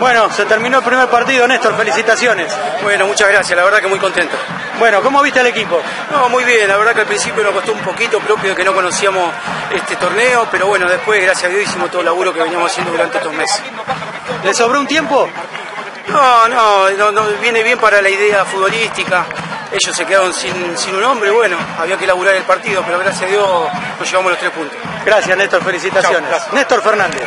Bueno, se terminó el primer partido, Néstor, felicitaciones. Bueno, muchas gracias, la verdad que muy contento. Bueno, ¿cómo viste al equipo? No, muy bien, la verdad que al principio nos costó un poquito propio de que no conocíamos este torneo, pero bueno, después, gracias a Dios, hicimos todo el laburo que veníamos haciendo durante estos meses. ¿Le sobró un tiempo? No, no, no, no, viene bien para la idea futbolística. Ellos se quedaron sin, sin un hombre, bueno, había que laburar el partido, pero gracias a Dios nos llevamos los tres puntos. Gracias, Néstor, felicitaciones. Chao. Néstor Fernández.